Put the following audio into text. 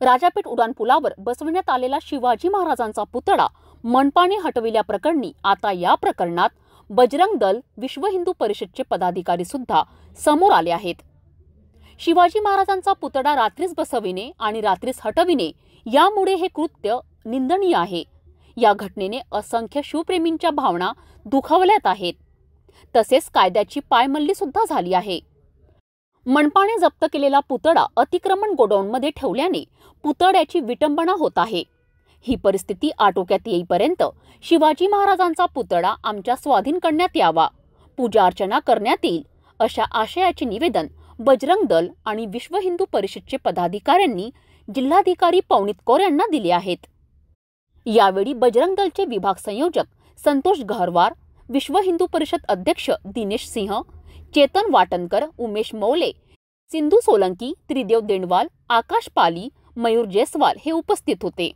राजापेठ उड्डाणपुलावर बसविण्यात आलेला शिवाजी महाराजांचा पुतळा मनपाने हटविल्याप्रकरणी आता या प्रकरणात बजरंग दल विश्व हिंदू परिषदचे पदाधिकारी सुद्धा समोर आले आहेत. शिवाजी महाराजांचा पुतळा रात्रीच बसविणे आणि रात्रीच हटविणे यामुळे हे कृत्य निंदनीय आहे. या घटनेने असंख्य शिवप्रेमींच्या भावना दुखावल्यात आहेत. तसेच कायद्याची पायमल्ली सुद्धा झाली आहे. मनपाने जप्त केलेला पुतळा अतिक्रमण गोडाऊनमध्ये ठेवल्याने पुतळ्याची विटंबना होत आहे. ही परिस्थिती आटोक्यात येईपर्यंत शिवाजी महाराजांचा पुतळा आमच्या स्वाधीन करण्यात यावा. पूजा अर्चना करण्यात येईल अशा आशयाचे निवेदन बजरंग दल आणि विश्व हिंदू परिषदचे पदाधिकाऱ्यांनी जिल्हाधिकारी पवनीत कौर यांना दिले आहेत. यावेळी बजरंग दलचे विभाग संयोजक संतोष गहरवार विश्व हिंदू परिषद अध्यक्ष दिनेश सिंह चेतन वाटणकर उमेश मौले सिंधू सोलंकी त्रिदेव देंडवाल आकाश पाली मयूर जयस्वाल हे उपस्थित होते.